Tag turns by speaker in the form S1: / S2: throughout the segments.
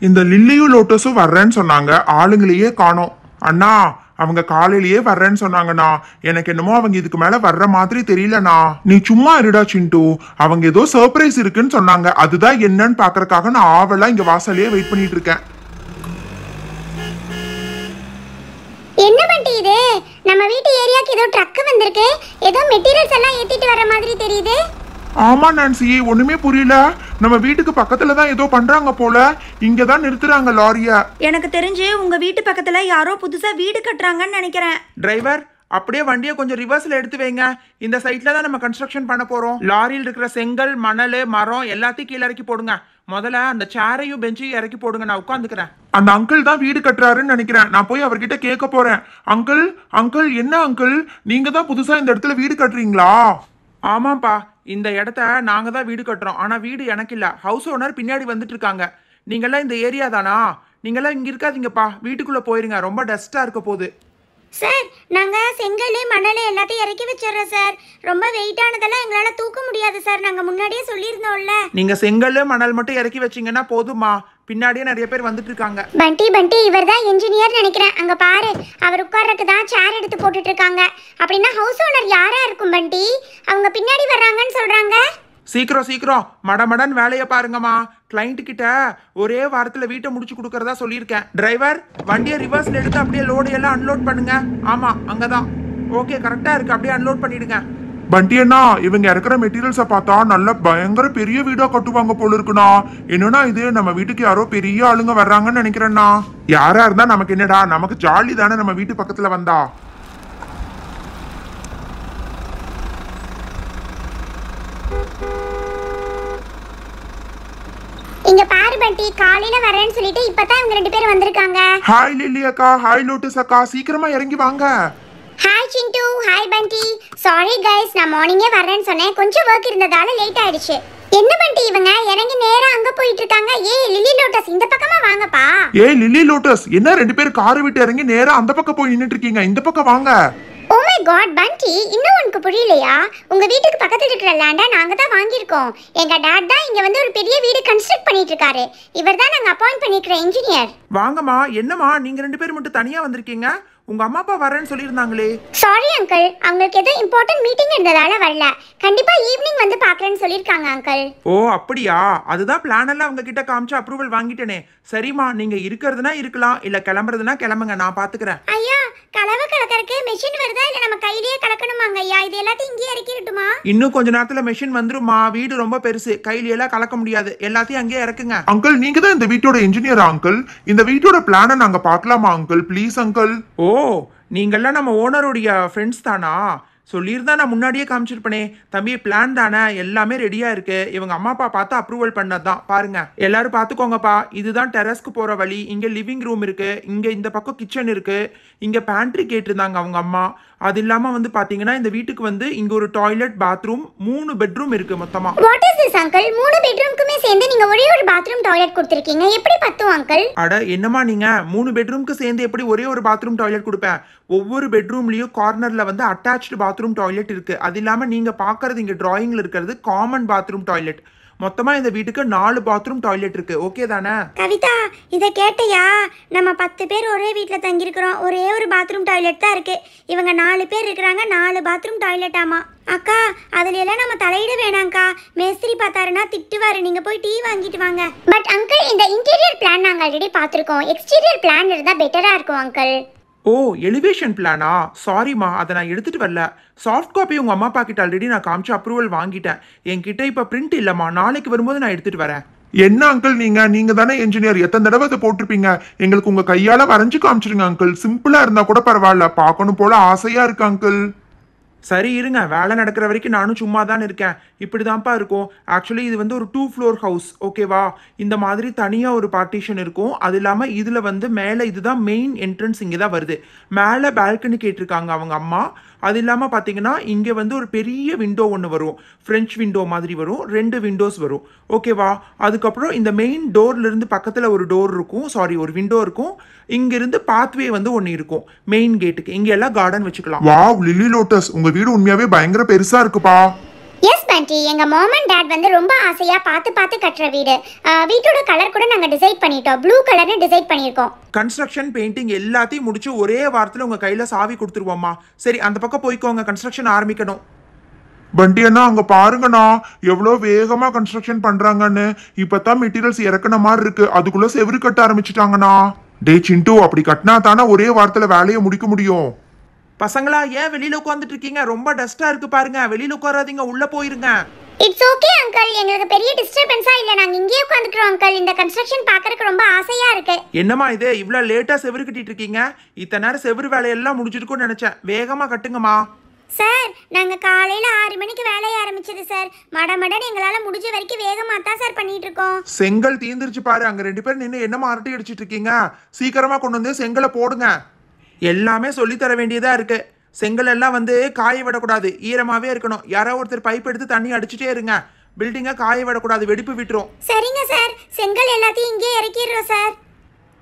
S1: இந்த லில்லியும் லோட்டஸும் வர்றேன்னு சொன்னாங்க. ஆளுங்களையே காணோம். அண்ணா அவங்க காலையிலேயே வர்றேன்னு சொன்னாங்கண்ணா. எனக்கு என்னமோ அவங்க இதுக்கு மேல வர்ற மாதிரி தெரியலண்ணா. நீ சும்மா இருடா சிண்டு. அவங்க ஏதோ சர்ப்ரைஸ் இருக்குன்னு சொன்னாங்க. அதுதான் என்னன்னு பாக்குறதுக்காக நான் ஆவலா இங்க வாசல்லயே வெயிட் பண்ணிட்டு இருக்கேன்.
S2: என்ன பண்டி இது? நம்ம வீட்டு ஏரியாக்கு ஏதோ ட்ரக் வந்திருக்கு. ஏதோ மெட்டீரியல்ஸ் எல்லாம் ஏத்திட்டு வர மாதிரி தெரியுது.
S1: ஆமா நான்சி ஒண்ணுமே புரியல. நம்ம வீட்டுக்கு பக்கத்துல தான் ஏதோ பண்றாங்க போல. இங்க தான் நிறுத்துறாங்க லாரிய.
S3: எனக்கு தெரிஞ்சு உங்க வீட்டு பக்கத்துல யாரோ புதுசா வீடு கட்டுறாங்கன்னு நினைக்கிறேன்.
S4: டிரைவர் அப்படியே வண்டியை கொஞ்சம் ரிவர்ஸ்ல எடுத்து வைங்க. இந்த சைட்ல தான் நம்ம கன்ஸ்ட்ரக்ஷன் பண்ண போறோம். லாரியில் இருக்கிற செங்கல் மணல் மரம் எல்லாத்தையும் கீழே இறக்கி போடுங்க. முதல்ல அந்த சேரையும் பெஞ்சையும் இறக்கி போடுங்க. நான் உட்காந்துக்கிறேன்.
S1: அந்த அங்கிள் தான் வீடு கட்டுறாருன்னு நினைக்கிறேன். நான் போய் அவர்கிட்ட கேட்க போறேன். அங்கிள் அங்கிள் என்ன அங்கிள் நீங்க தான் புதுசா இந்த இடத்துல வீடு கட்டுறீங்களா?
S4: ஆமாப்பா இந்த இடத்த நாங்க தான் வீடு கட்டுறோம். ஆனா வீடு எனக்கு இல்ல. ஹவுஸ் ஓனர் பின்னாடி வந்துட்டு இருக்காங்க நீங்கெல்லாம் இந்த ஏரியா தானா? நீங்கெல்லாம் இங்க இருக்காதீங்கப்பா. வீட்டுக்குள்ள போயிருங்க. ரொம்ப டஸ்டா இருக்க போகுது.
S2: சார் நாங்க செங்கல் மணல் எல்லாத்தையும் இறக்கி வச்சிடுறோம் சார் ரொம்ப வெயிட்டானதெல்லாம் எங்களால தூக்க முடியாது சார் நாங்க முன்னாடியே சொல்லியிருந்தோம்ல.
S4: நீங்க செங்கல் மணல் மட்டும் இறக்கி வச்சீங்கன்னா போதுமா பின்னாடியே நிறைய பேர் வந்துட்டு இருக்காங்க
S2: பண்டி பண்டி இவர் தான் இன்ஜினியர் நினைக்கிறேன். அங்க பாரு அவர் உட்கார்றதுக்கு தான் சேர் எடுத்து போட்டுட்டு இருக்காங்க அப்படின்னா ஹவுஸ் ஓனர் யாரா இருக்கும் பண்டி? அவங்க பின்னாடி வர்றாங்கன்னு சொல்றாங்க.
S4: சீக்கிரம் சீக்கிரம். மடமடன் வேலையை பாருங்கம்மா. கிளைண்ட் கிட்ட ஒரே வாரத்துல வீட்டை முடிச்சு கொடுக்கறதா சொல்லியிருக்கேன். டிரைவர் வண்டியை ரிவர்ஸ்ல எடுத்து அப்படியே லோடு எல்லாம் அன்லோட் பண்ணுங்க. ஆமா அங்கதான். ஓகே கரெக்டா இருக்கு. அப்படியே அன்லோட் பண்ணிடுங்க.
S1: பண்டி அண்ணா இவங்க இறக்குற மெட்டீரியல்ஸை பார்த்தா நல்ல பயங்கர பெரிய வீடா கட்டுவாங்க போல இருக்குண்ணா. என்னன்னா இது? நம்ம வீட்டுக்கு யாரோ பெரிய ஆளுங்க வர்றாங்கன்னு நினைக்கிறேன்னா யாரா இருந்தா நமக்கு என்னடா? நமக்கு ஜாலி தானே நம்ம வீட்டு பக்கத்துல வந்தா.
S2: இங்க பாரு பண்டி காலையில வரேன்னு சொல்லிட்டு இப்பதான் இவங்க ரெண்டு பேரும் வந்திருக்காங்க.
S1: ஹாய் லில்லி அக்கா. ஹாய் லோட்டஸ் அக்கா. சீக்கிரமா இறங்கி வாங்க.
S2: Hi Sindu hi Pandi sorry guys நான் மார்னிங்கே வரேன்னு சொன்னேன். கொஞ்சம் ஒர்க் இருந்ததால லேட் ஆயிடுச்சு. என்ன பண்டி இவங்க? இறங்கி நேரா அங்க போயிட்டு இருக்காங்க. ஏய் லிலி லோட்டஸ் இந்த பக்கமா வாங்கப்பா.
S1: ஏய் லில்லி லோட்டஸ் என்ன ரெண்டு பேரும் காரை விட்டு இறங்கி நேரா அந்த பக்கம் போய் நின்னுட்டு இருக்கீங்க? இந்த பக்கம் வாங்க.
S2: ஓ மை காட் பண்டி இன்னும் உனக்கு புரியலையா? உங்க வீட்டுக்கு பக்கத்துல இருக்கிற லேண்டை நாங்க தான் வாங்கியிருக்கோம். எங்க டாட் தான் இங்க வந்து ஒரு பெரிய வீடு கன்ஸ்ட்ரக்ட் பண்ணிட்டு இருக்காரு. இவர் தான் நாங்க அப்பாயிண்ட் பண்ணிருக்கிற இன்ஜினியர்
S4: வாங்கம்மா என்னம்மா நீங்க ரெண்டு பேரும் மட்டும் தனியா வந்திருக்கீங்க? உங்க அம்மா அப்பா வரேன்னு சொல்லியிருந்தாங்களே.
S2: சாரி அங்கிள் அவங்களுக்கு ஏதோ இம்பார்ட்டன்ட் மீட்டிங் இருந்ததால வரல. கண்டிப்பா ஈவினிங் வந்து பார்க்கறேன்னு சொல்லியிருக்காங்க அங்கிள்
S4: ஓ அப்படியா? அதுதான் பிளான் எல்லாம் அவங்க கிட்ட காமிச்சு அப்ரூவல் வாங்கிட்டேனே. சரிம்மா நீங்க இருக்கிறதுனா இருக்கலாம் இல்ல கிளம்புறதுனா கிளம்புங்க நான் பாத்துக்கிறேன்.
S2: ஐயா கலவை கலக்கறக்கு மெஷின் வருதா? இல்ல நம்ம கையிலேயே கலக்கணுமாங்க ஐயா? இது எல்லாத்தையும் இங்கேயே இறக்கிடட்டுமா?
S4: இன்னும் கொஞ்ச நேரத்துல மெஷின் வந்துருமா வீடு ரொம்ப பெருசு. கையில எல்லாம் கலக்க முடியாது. எல்லாத்தையும் அங்கேயே இறக்குங்க.
S1: அங்கிள் நீங்க தான் இந்த வீட்டோட இன்ஜினியரா அங்கிள் இந்த வீட்டோட பிளானை நாங்க பார்க்கலாமா அங்கிள் ப்ளீஸ் அங்கிள்
S4: ஓ நீங்கள்லாம் நம்ம ஓனருடைய ஃப்ரெண்ட்ஸ் தானா? சொல்லியிருந்தா நான் முன்னாடியே காமிச்சிருப்பனே. தம்பி பிளான் தானே? எல்லாமே ரெடியாக இருக்கு. இவங்க அம்மா அப்பா பார்த்து அப்ரூவல் பண்ணதுதான். பாருங்க. எல்லாரும் பார்த்துக்கோங்கப்பா. இதுதான் டெரஸ்க்கு போகிற வழி. இங்கே லிவிங் ரூம் இருக்கு. இங்கே இந்த பக்கம் கிச்சன் இருக்கு. இங்கே பேண்ட்ரி கேட்டிருந்தாங்க அவங்க அம்மா. அது இல்லாம வந்து பாத்தீங்கன்னா இந்த வீட்டுக்கு வந்து இங்க ஒரு டாய்லெட் பாத்ரூம் மூணு பெட்ரூம் இருக்கு மொத்தமா.
S2: வாட் இஸ் திஸ் அங்கிள் மூணு பெட்ரூம்க்குமே சேர்ந்து நீங்க ஒரே ஒரு பாத்ரூம் டாய்லெட் கொடுத்துருக்கீங்க. எப்படி பத்தும் அங்கிள்
S4: அட என்னம்மா நீங்க? மூணு பெட்ரூம்க்கு சேர்ந்து எப்படி ஒரே ஒரு பாத்ரூம் டாய்லெட் கொடுப்பேன் ஒவ்வொரு பெட்ரூம்லயும் கார்னர்ல வந்து அட்டாச்டு பாத்ரூம் டாய்லெட் இருக்கு. அது இல்லாம நீங்க பாக்குறது இங்க டிராயிங்ல இருக்கிறது காமன் பாத்ரூம் டாய்லெட் மொத்தமா இந்த வீட்டுக்கு நாலு பாத்ரூம் டாய்லெட் இருக்கு. ஓகே தானே?
S2: கவிதா இதை கேட்டையா? நம்ம பத்து பேர் ஒரே வீட்டில் தங்கியிருக்கிறோம். ஒரே ஒரு பாத்ரூம் டாய்லெட் தான் இருக்கு. இவங்க நாலு பேர் இருக்கிறாங்க நாலு பாத்ரூம் டாய்லெட் ஆமா. அக்கா அதுல எல்லாம் நம்ம தலையிட வேணாம்க்கா. மேஸ்திரி பார்த்தாருன்னா திட்டுவாரு. நீங்க போய் டீ வாங்கிட்டு வாங்க. பட் அங்கிள் இந்த இன்டீரியர் பிளான் நாங்க ஆல்ரெடி பார்த்துருக்கோம். எக்ஸ்டீரியர் பிளான் இருந்தா பெட்டரா இருக்கும் அங்கிள்
S4: ஓ எலிவேஷன் பிளானா சாரிம்மா அதை நான் எடுத்துட்டு வரல. சாஃப்ட் காப்பி உங்கள் அம்மா அப்பா கிட்ட ஆல்ரெடி நான் காமிச்சு அப்ரூவல் வாங்கிட்டேன். என்கிட்ட இப்போ பிரிண்ட் இல்லைம்மா. நாளைக்கு வரும்போது நான் எடுத்துட்டு வரேன்.
S1: என்ன அங்கிள் நீங்க? நீங்க தானே இன்ஜினியர் எத்தனை தடவை அதை போட்டிருப்பீங்க? எங்களுக்கு உங்க கையால வரைஞ்சு காமிச்சிருங்க அங்கிள் சிம்பிளா இருந்தா கூட பரவாயில்ல. பார்க்கணும் போல ஆசையா இருக்கு அங்கிள்
S4: சரி இருங்க. வேலை நடக்கிற வரைக்கும் நானும் சும்மா தான் இருக்கேன். இப்படிதான்ப்பா இருக்கும். ஆக்சுவலி இது வந்து ஒரு டூ ஃப்ளோர் ஹவுஸ் ஓகேவா இந்த மாதிரி தனியாக ஒரு பார்ட்டிஷன் இருக்கும். அது இல்லாமல் இதில் வந்து மேலே இதுதான் மெயின் என்ட்ரன்ஸ் இங்கே தான் வருது. மேலே பால்கனி கேட்டிருக்காங்க அவங்க அம்மா. அது இல்லாமல் பார்த்தீங்கன்னா இங்கே வந்து ஒரு பெரிய விண்டோ ஒன்று வரும். ஃப்ரெஞ்ச் விண்டோ மாதிரி வரும். ரெண்டு விண்டோஸ் வரும். ஓகேவா அதுக்கப்புறம் இந்த மெயின் டோர்லேருந்து பக்கத்தில் ஒரு டோர் இருக்கும். சாரி ஒரு விண்டோ இருக்கும். இங்கிருந்து பாத்வே வந்து ஒன்று இருக்கும். மெயின் கேட்டுக்கு இங்கே எல்லாம் கார்டன் வச்சுக்கலாம்.
S1: வாவ் லில்லி லோட்டஸ் உங்கள் வீடு உண்மையாகவே பயங்கர பெருசாக இருக்குப்பா.
S2: எஸ் பண்டி எங்க மாம் அண்ட் டாட் வந்து ரொம்ப ஆசையா பார்த்து பார்த்து கட்டுற வீடு. வீட்டோட கலர் கூட நாங்க டிசைட் பண்ணிட்டோம். ப்ளூ கலர்னு டிசைட் பண்ணியிருக்கோம்.
S4: கன்ஸ்ட்ரக்ஷன் பெயிண்டிங் எல்லாத்தையும் முடிச்சு ஒரே வாரத்தில் உங்கள் கையில் சாவி கொடுத்துருவோம்மா. சரி அந்த பக்கம் போய்க்கோங்க. கன்ஸ்ட்ரக்ஷன் ஆரம்பிக்கணும்.
S1: பண்டி அண்ணா அங்க பாருங்கண்ணா. எவ்வளோ வேகமா கன்ஸ்ட்ரக்ஷன் பண்றாங்கன்னு. இப்பதான் மெட்டீரியல்ஸ் இறக்குன மாதிரி இருக்கு. அதுக்குள்ள செவுரு கட்ட ஆரம்பிச்சிட்டாங்கண்ணா. டே சிண்டு அப்படி கட்டினா தானே ஒரே வாரத்துல வேலையை முடிக்க முடியும்.
S4: பசங்களா ஏன் வெளியில் உட்காந்துட்டு இருக்கீங்க ரொம்ப டஸ்ட்டாக இருக்கு பாருங்க. வெளியில் உட்காராதீங்க உள்ளே போயிருங்க.
S2: இட்ஸ் ஓகே அங்கிள் எங்களுக்கு பெரிய டிஸ்டர்பன்ஸா இல்ல. நாங்க இங்கேயே உட்காந்துக்கிறோம் அங்கிள் இந்த கன்ஸ்ட்ரக்ஷன் பார்க்கறதுக்கு ரொம்ப ஆசையா இருக்கு.
S4: என்னம்மா இது? இவ்வளோ லேட்டாக செவுரு கட்டிட்டு இருக்கீங்க இத்தனை நேரம் செவுரு வேலையெல்லாம் முடிச்சிருக்கும்னு நினச்சேன். வேகமாக கட்டுங்கம்மா.
S2: சார் நாங்க காலையில ஆறு மணிக்கு வேலைய ஆரம்பிச்சது சார் மடமடன் எங்களால முடிஞ்ச வரைக்கும் வேகமா தான் சார் பண்ணிட்டு இருக்கோம்
S4: செங்கல் தீந்துருச்சு பாரு. அங்க ரெண்டு பேரும் நின்று என்னமா அரட்டை அடிச்சிட்டு இருக்கீங்க சீக்கிரமா கொண்டு வந்து செங்கலை போடுங்க. எல்லாமே சொல்லித் தர வேண்டியதா இருக்கு. செங்கல் எல்லாம் வந்து காய விடக்கூடாது. ஈரமாவே இருக்கணும். யாரோ ஒருத்தர் பைப் எடுத்து தண்ணி அடிச்சுட்டே இருங்க. பில்டிங்கை காய விடக்கூடாது. வெடிப்பு விட்டுரும்.
S2: சரிங்க சார். செங்கல் எல்லாத்தையும் இங்கே இறக்கிடுறோம் சார்.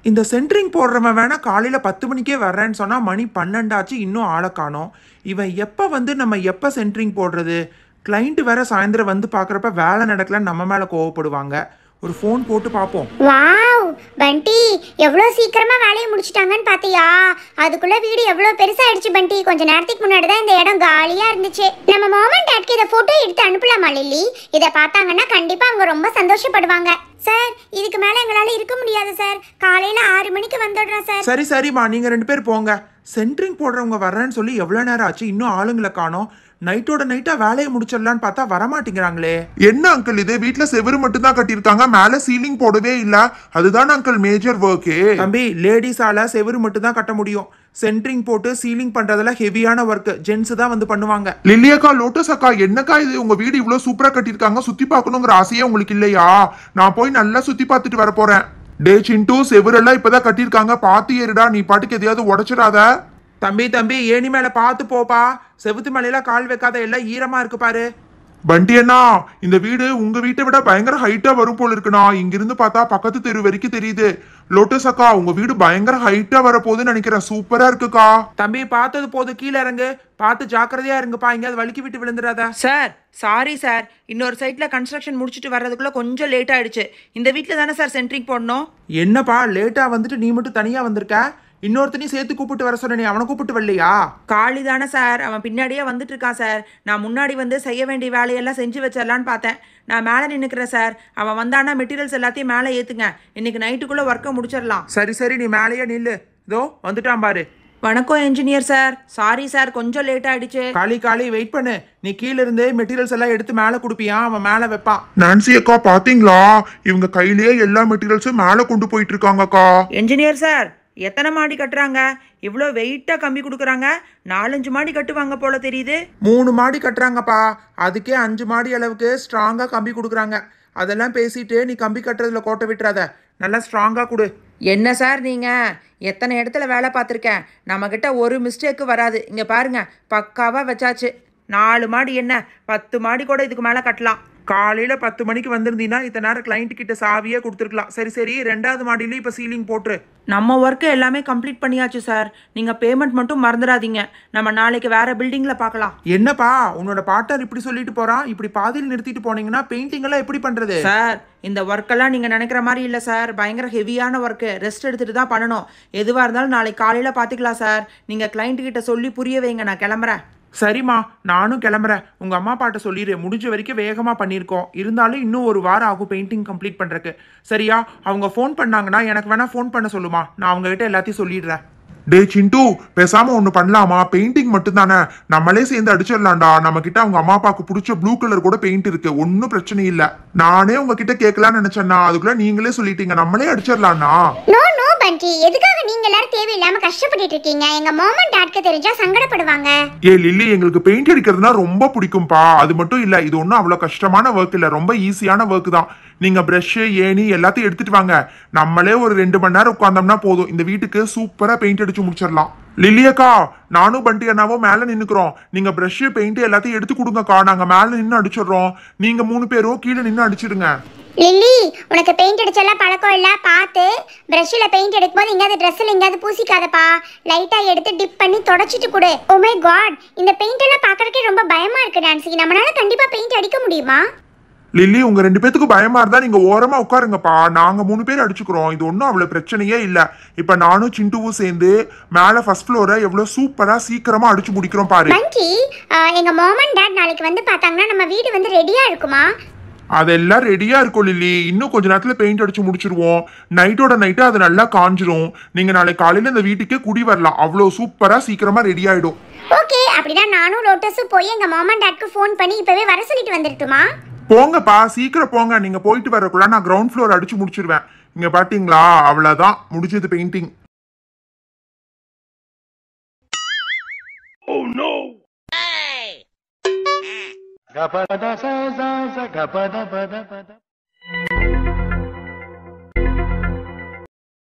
S4: இந்த சென்ட்ரிங் போடுறவன் வேணா காலையில பத்து மணிக்கே வர்றேன்னு சொன்னா மணி பன்னெண்டாச்சு இன்னும் ஆளை காணோம். இவன் எப்போ வந்து நம்ம எப்போ சென்ட்ரிங் போடுறது? கிளைண்ட் வேற சாயந்தரம் வந்து பார்க்குறப்ப வேலை நடக்கலன்னு நம்ம மேலே கோவப்படுவாங்க. ஒரு ஃபோன் போட்டு பார்ப்போம்.
S2: பண்டி எவ்வளோ சீக்கிரமாக வேலையை முடிச்சிட்டாங்கன்னு பார்த்தியா அதுக்குள்ளே வீடு எவ்வளோ பெருசாயிடுச்சு பண்டி. கொஞ்சம் நேரத்துக்கு முன்னாடி தான் இந்த இடம் காலியாக இருந்துச்சு. நம்ம மோமன் டேட்க்கு இதை ஃபோட்டோ எடுத்து அனுப்பலாமா லில்லி? இதை பார்த்தாங்கன்னா கண்டிப்பாக அவங்க ரொம்ப சந்தோஷப்படுவாங்க. சார் இதுக்கு மேலே எங்களால் இருக்க முடியாது சார். காலையில் ஆறு மணிக்கு வந்துடுறோம் சார்.
S4: சரி சரிம்மா. நீங்கள் ரெண்டு பேர் போங்க. சென்ட்ரிங் போடுறவங்க வர்றேன்னு சொல்லி எவ்வளோ நேரம் ஆச்சு? இன்னும் ஆளுங்களை காணோம். நைட்டோட நைட்டா வேலையை முடிச்சிடலான்னு பார்த்தா வரமாட்டேங்கிறாங்களே.
S1: என்ன அங்கிள் இது? வீட்ல செவுரு மட்டும் தான் கட்டியிருக்காங்க மேல சீலிங் போடவே இல்ல. அதுதான் அங்கிள் மேஜர் ஒர்க்கே
S4: தம்பி லேடிஸால செவுரு மட்டும் தான் கட்ட முடியும். சென்ட்ரிங் போட்டு சீலிங் பண்றதுல ஹெவியான ஒர்க் ஜென்ஸ் தான் வந்து பண்ணுவாங்க.
S1: லில்லி அக்கா லோட்டஸ் அக்கா என்னக்கா இது? உங்க வீடு இவ்வளவு சூப்பரா கட்டியிருக்காங்க சுத்தி பார்க்கணுங்கிற ஆசையே உங்களுக்கு இல்லையா? நான் போய் நல்லா சுத்தி பார்த்துட்டு வர போறேன். டே சிண்டு செவுரெல்லாம் இப்பதான் கட்டியிருக்காங்க. பாத்து ஏறுடா நீ பாட்டுக்கு எதையாவது உடைச்சிடாத.
S4: தம்பி தம்பி ஏணி மேல பார்த்து போப்பா. செவுத்து மேலையில கால் வைக்காத எல்லாம் ஈரமா இருக்கு பாரு.
S1: பண்டி அண்ணா இந்த வீடு உங்க வீட்டை விட பயங்கர ஹைட்டா வரும் போல இருக்குண்ணா. இங்கிருந்து பார்த்தா பக்கத்து தெரு வரைக்கும் தெரியுது. லோட்டஸ் அக்கா உங்க வீடு பயங்கர ஹைட்டா வரப்போகுதுன்னு நினைக்கிறேன். சூப்பரா இருக்குக்கா.
S4: தம்பி பார்த்தது போது கீழே இறங்கு. பார்த்து ஜாக்கிரதையா இருங்கப்பா. எங்கேயாவது வலிக்கி விட்டு விழுந்துடாத.
S3: Sir sorry sir. இன்னொரு சைட்டில் கன்ஸ்ட்ரக்ஷன் முடிச்சுட்டு வர்றதுக்குள்ளே கொஞ்சம் லேட் ஆயிடுச்சு. இந்த வீட்டில் தானே சார் சென்ட்ரிங் போடணும்?
S4: என்னப்பா லேட்டா வந்துட்டு நீ மட்டும் தனியா வந்திருக்க? இன்னொருத்தனையும் சேர்த்து கூப்பிட்டு வர சொன்ன அவனை கூப்பிட்டு வரலையா?
S3: காளி தானே சார் அவன் பின்னாடியே வந்துட்டு இருக்கான் சார். நான் முன்னாடி வந்து செய்ய வேண்டிய வேலையெல்லாம் செஞ்சு வச்சிடலான்னு பார்த்தேன். நான் மேலே நின்றுக்கிறேன் சார். அவன் வந்தானா மெட்டீரியல்ஸ் எல்லாத்தையும் மேலே ஏற்றுங்க இன்னைக்கு நைட்டுக்குள்ளே ஒர்க்கை முடிச்சிடலாம்.
S4: சரி சரி நீ மேலேயே நில்லு. இதோ வந்துட்டான் பாரு.
S3: வணக்கம் என்ஜினியர் சார். சாரி சார் கொஞ்சம் லேட் ஆயிடுச்சு.
S4: காளி காளி வெயிட் பண்ணு. நீ கீழ இருந்து மெட்டீரியல்ஸ் எல்லாம் எடுத்து மேலே கொடுப்பியா? அவன் மேலே வைப்பான்.
S1: நான்சி அக்கா பாத்தீங்களா? இவங்க கையிலேயே எல்லா மெட்டீரியல்ஸும் மேல கொண்டு போயிட்டு இருக்காங்கக்கா.
S3: என்ஜினியர் சார் எத்தனை மாடி கட்டுறாங்க? இவ்வளோ வெயிட்டாக கம்பி கொடுக்குறாங்க. நாலஞ்சு மாடி கட்டுவாங்க போல தெரியுது.
S4: மூணு மாடி கட்டுறாங்கப்பா. அதுக்கே அஞ்சு மாடி அளவுக்கு ஸ்ட்ராங்காக கம்பி கொடுக்குறாங்க. அதெல்லாம் பேசிட்டு நீ கம்பி கட்டுறதுல கோட்டை விட்டுறாத. நல்லா ஸ்ட்ராங்காக கொடு.
S3: என்ன சார் நீங்கள் எத்தனை இடத்துல வேலை பார்த்துருக்கேன்? நம்மக்கிட்ட ஒரு மிஸ்டேக்கு வராது. இங்கே பாருங்க பக்காவாக வச்சாச்சு. நாலு மாடி என்ன? பத்து மாடி கூட இதுக்கு மேலே கட்டலாம்.
S4: காலையில் பத்து மணிக்கு வந்திருந்தீங்கன்னா இத்தனை நேரம் கிளைண்ட் கிட்ட சாவியே கொடுத்துருக்கலாம். சரி சரி ரெண்டாவது மாடியிலையும் இப்போ சீலிங் போட்டுரு.
S3: நம்ம ஒர்க்கு எல்லாமே கம்ப்ளீட் பண்ணியாச்சு சார் நீங்கள் பேமெண்ட் மட்டும் மறந்துடாதீங்க. நம்ம நாளைக்கு வேறு பில்டிங்கில் பார்க்கலாம்.
S4: என்னப்பா உன்னோட பார்ட்னர் இப்படி சொல்லிட்டு போறான்? இப்படி பாதியில் நிறுத்திட்டு போனீங்கன்னா பெயிண்டிங் எல்லாம் எப்படி பண்றது?
S3: சார் இந்த ஒர்க்கெல்லாம் நீங்கள் நினைக்கிற மாதிரி இல்லை சார் பயங்கர ஹெவியான ஒர்க்கு ரெஸ்ட் எடுத்துகிட்டு தான் பண்ணணும். எதுவாக இருந்தாலும் நாளைக்கு காலையில் பார்த்துக்கலாம் சார் நீங்கள் கிளைண்ட் கிட்ட சொல்லி புரிய வைங்க நான் கிளம்புறேன்.
S4: சரிம்மா நானும் கிளம்புறேன். உங்கள் அம்மா அப்பாட்ட சொல்லிடு முடிஞ்ச வரைக்கும் வேகமாக பண்ணியிருக்கோம் இருந்தாலும் இன்னும் ஒரு வாரம் ஆகும் பெயிண்டிங் கம்ப்ளீட் பண்ணுறக்கு சரியா? அவங்க ஃபோன் பண்ணாங்கன்னா எனக்கு வேணால் ஃபோன் பண்ண சொல்லுமா. நான் அவங்ககிட்ட எல்லாத்தையும் சொல்லிடுறேன்.
S1: டே சிண்டு பேசாம ஒண்ணு பண்ணலாமா? பெயிண்டிங் மட்டும் தானே நம்மளே சேர்ந்து அடிச்சிடலாம்டா. நம்ம கிட்ட அவங்க அம்மா அப்பாவுக்கு பிடிச்ச ப்ளூ கலர் கூட பெயிண்ட் இருக்கு. ஒன்னும் பிரச்சனை இல்ல. நானே உங்ககிட்ட கேட்கலாம்னு நினைச்சேன்னா அதுக்குள்ள நீங்களே சொல்லிட்டீங்க. நம்மளே அடிச்சிடலாம்னா?
S2: நோ நோ பண்டி எதுக்காக நீங்க எல்லாரும் தேவையில்லாம கஷ்டப்பட்டுட்டு இருக்கீங்க? எங்க மாமன் டாட்க்கு தெரிஞ்சா சங்கடப்படுவாங்க.
S1: ஏ லில்லி எங்களுக்கு பெயிண்ட் அடிக்கிறதுனா ரொம்ப பிடிக்கும்பா. அது மட்டும் இல்ல இது ஒன்றும் அவ்வளோ கஷ்டமான ஒர்க் இல்ல. ரொம்ப ஈஸியான ஒர்க் தான். நீங்க ப்ரஷ் ஏணி எல்லாத்தையும் எடுத்துட்டு வாங்க. நம்மளே ஒரு ரெண்டு மணி நேரம் உட்கார்ந்தோம்னா போதும். இந்த வீட்டுக்கு சூப்பரா பெயிண்ட் அடிச்சு முடிச்சிடலாம். லில்லியக்கா நானும் பண்டி அண்ணாவும் மேல நின்னுக்கிறோம். நீங்க பிரஷ் பெயிண்ட் எல்லாத்தையும் எடுத்து கொடுங்கக்கா. நாங்க மேல நின்னு அடிச்சிடுறோம். நீங்க மூணு பேரும் கீழே நின்று அடிச்சிடுங்க.
S2: லில்லி உனக்கு பெயிண்ட் அடிச்செல்லாம் பழக்கம் இல்லை? பார்த்து ப்ரஷ்ஷில் பெயிண்ட் எடுக்கும்போது எங்கேயாவது ட்ரெஸ்ஸில் எங்கேயாவது பூசிக்காதப்பா. லைட்டாக எடுத்து டிப் பண்ணி தொடச்சிட்டு கொடு. ஓ மை காட் இந்த பெயிண்ட் எல்லாம் பார்க்கறக்கே ரொம்ப பயமா இருக்கு டான்ஸ் நம்மளால கண்டிப்பாக பெயிண்ட் அடிக்க முடியுமா?
S1: லில்லி உங்க ரெண்டு பேத்துக்கு பயமா இருந்தா நீங்க ஓரமா உட்காருங்கப்பா. நாங்க மூணு பேர் அடிச்சுக்கிறோம். இது ஒன்றும் அவ்வளவு பிரச்சனையே இல்ல. இப்ப நானும் சிண்டுவும் சேர்ந்து மேல ஃபர்ஸ்ட் ஃப்ளோரை எவ்வளவு சூப்பரா சீக்கிரமா அடிச்சு முடிக்கிறோம் பாரு.
S2: பங்கி எங்க மாம் அண்ட் டாட் நாளைக்கு வந்து பார்த்தாங்கன்னா நம்ம வீடு வந்து ரெடியா இருக்குமா?
S1: அதெல்லாம் ரெடியா இருக்கும் லில்லி. இன்னும் கொஞ்ச நேரத்துல பெயிண்ட் அடிச்சு முடிச்சிருவோம். நைட்டோட நைட்டு அது நல்லா காஞ்சிரும். நீங்க நாளைக்கு காலையில இந்த வீட்டுக்கே குடி வரலாம். அவ்வளவு சூப்பரா சீக்கிரமா ரெடி ஆயிடும்.
S2: ஓகே அப்படின்னா நானும் லோட்டஸும் போய் எங்க மாம் அண்ட் டாட்க்கு ஃபோன் பண்ணி இப்பவே வர சொல்லிட்டு வந்துருட்டுமா
S1: போங்கப்பா சீக்கிரம் போங்க. நீங்க போயிட்டு வரக்குள்ள நான் கிரவுண்ட் ஃப்ளோர் அடிச்சு முடிச்சிருவேன். இங்க பாத்தீங்களா? அவ்வளவுதான். முடிஞ்சது பெயிண்டிங்
S5: Gapada sa sa